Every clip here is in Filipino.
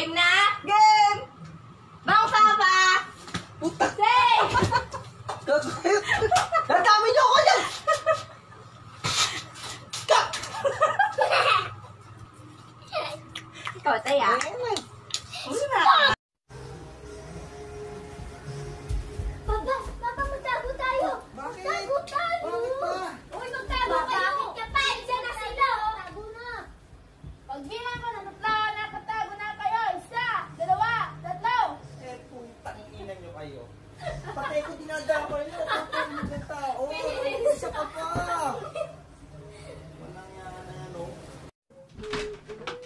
Game na? Game! Bang Papa! Puta! Say! Nadami niyo ako yan! Kak! Ikaw, taya. Uy na! Patay ko dinadamay mo. Patay mo ng tao. Isa ka pa. Walang yan na yan, oh.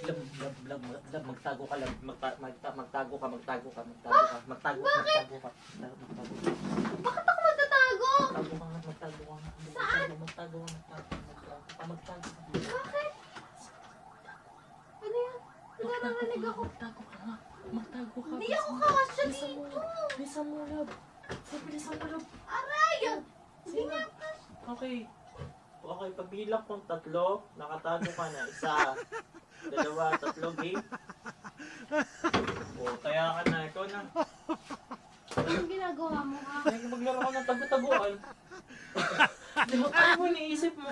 Lab, lab, lab, lab, magtago ka, lab. Magta, magta, magtago ka, magtago ka, magtago ka. Magtago, Bakit? magtago ka. Magtago ka. Bakit ako magtatago? Magtago ka nga, magtago ka nga. Saan? Magtago ka, magtago ka, magtago ka. Bakit? Ano yan? Nagtago ka, Nagtago ka nga. Magtago ka. Hindi ako kasya dito. Bisa mo, lab. Sige, bilisan mo, love. Aray! Kasya. Okay. Okay, pabilang kong tatlo, nakatago ka na. Isa, dalawa, tatlo, game. O, kaya ka na. Ikaw na. Anong ginagawa mo ha? Ay, maglaro ka ng tago-taguan. Di ba ano mo iniisip mo?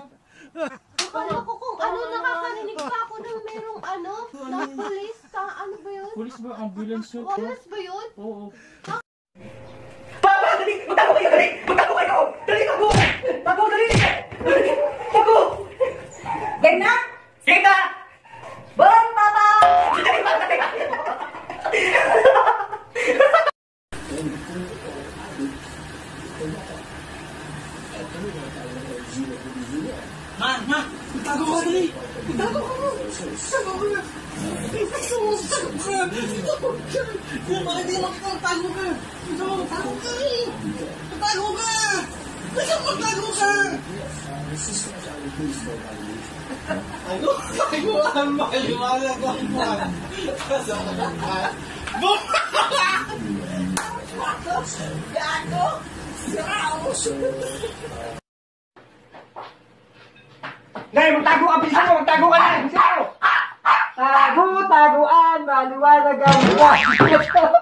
Akala ko kung ano, nakakarinig pa ako ng merong ano, na police, ka, ano ba yun? Pulis ba? Ambulance yun? Walas ba yun? Oo dali! Magtago kayo, dali! Magtago kayo! Dali, tago! Tago, dali! Tago! Game na? Na! Bon, Papa! Ma, ma, itago ka dali. Itago ka mo. Itago ka na. Itago mo, itago ka. Itago ka. Bakit di makita ang tago ka? Tago ka. Tago ka. Ano? Tago ang makaliwanag ang buwan. Bum! Gago! Dali, magtago ka! Bilisan mo! Magtago ka na! Bilisan mo! Tago, taguan, maliwanag ang buwan.